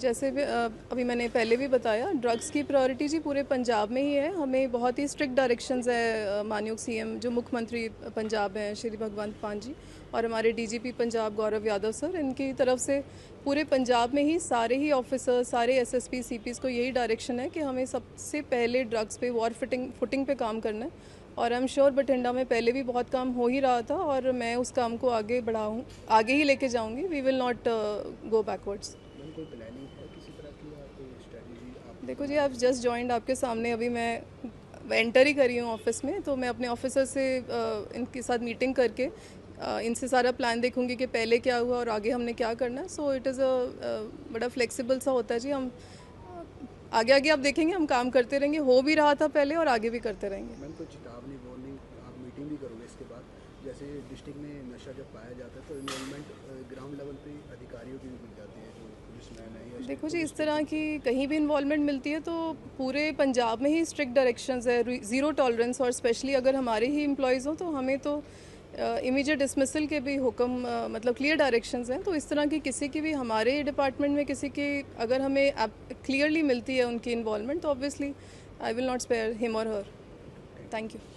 जैसे भी अभी मैंने पहले भी बताया ड्रग्स की प्रायोरिटी जी पूरे पंजाब में ही है। हमें बहुत ही स्ट्रिक्ट डायरेक्शंस है मानयोग सीएम जो मुख्यमंत्री पंजाब हैं, श्री भगवंत मान जी और हमारे डीजीपी पंजाब गौरव यादव सर। इनकी तरफ़ से पूरे पंजाब में ही सारे ही ऑफिसर सारे एसएसपी सीपीस को यही डायरेक्शन है कि हमें सबसे पहले ड्रग्स पे वॉर फिटिंग फुटिंग पे काम करना है। और आई एम श्योर बठिंडा में पहले भी बहुत काम हो ही रहा था और मैं उस काम को आगे बढ़ाऊँ आगे ही लेके जाऊँगी। We will not go backwards देखो जी आप जस्ट जॉइंड आपके सामने। अभी मैं एंटर ही करी हूँ ऑफ़िस में तो मैं अपने ऑफिसर से अ, इनके साथ मीटिंग करके अ, इनसे सारा प्लान देखूँगी कि पहले क्या हुआ और आगे हमने क्या करना है। सो इट इज़ अ बड़ा फ्लेक्सिबल सा होता है जी। हम आगे आगे आप देखेंगे हम काम करते रहेंगे हो भी रहा था पहले और आगे भी करते रहेंगे। मैम चेतावनी वार्निंग आप मीटिंग भी करोगे इसके बाद। जैसे डिस्ट्रिक्ट में नशा जब पाया जाता है तो इन्वॉल्वमेंट ग्राउंड लेवल पे अधिकारियों की भी मिल जाती है जो पुलिसमैन है देखो जी इस तरह की कहीं भी इन्वॉल्वमेंट मिलती है तो पूरे पंजाब में ही स्ट्रिक्ट डायरेक्शंस है ज़ीरो टॉलरेंस और स्पेशली अगर हमारे ही एम्प्लॉयज़ हों तो हमें तो इमीडिएट डिसमिसल के भी हुक्म मतलब क्लियर डायरेक्शंस हैं तो इस तरह की किसी की भी, हमारे डिपार्टमेंट में किसी की अगर हमें क्लियरली मिलती है उनकी इन्वॉलमेंट तो obviously I will not spare him और हर थैंक यू